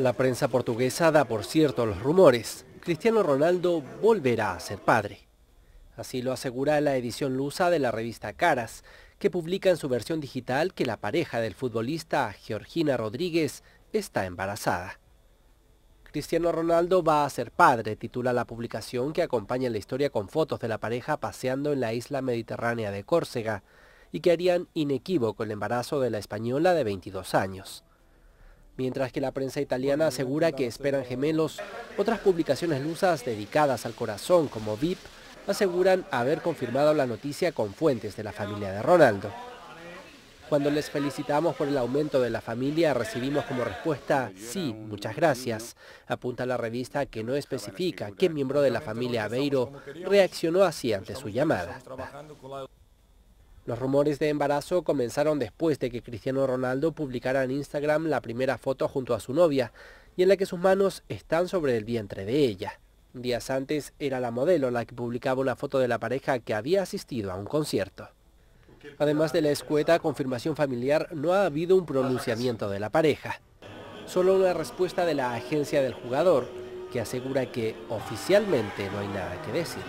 La prensa portuguesa da por cierto los rumores. Cristiano Ronaldo volverá a ser padre. Así lo asegura la edición lusa de la revista Caras, que publica en su versión digital que la pareja del futbolista Georgina Rodríguez está embarazada. Cristiano Ronaldo va a ser padre, titula la publicación que acompaña la historia con fotos de la pareja paseando en la isla mediterránea de Córcega y que harían inequívoco el embarazo de la española de 22 años. Mientras que la prensa italiana asegura que esperan gemelos, otras publicaciones lusas dedicadas al corazón como VIP aseguran haber confirmado la noticia con fuentes de la familia de Ronaldo. Cuando les felicitamos por el aumento de la familia, recibimos como respuesta, sí, muchas gracias. Apunta la revista que no especifica qué miembro de la familia Aveiro reaccionó así ante su llamada. Los rumores de embarazo comenzaron después de que Cristiano Ronaldo publicara en Instagram la primera foto junto a su novia y en la que sus manos están sobre el vientre de ella. Días antes era la modelo la que publicaba una foto de la pareja que había asistido a un concierto. Además de la escueta confirmación familiar, no ha habido un pronunciamiento de la pareja. Solo una respuesta de la agencia del jugador, que asegura que oficialmente no hay nada que decir.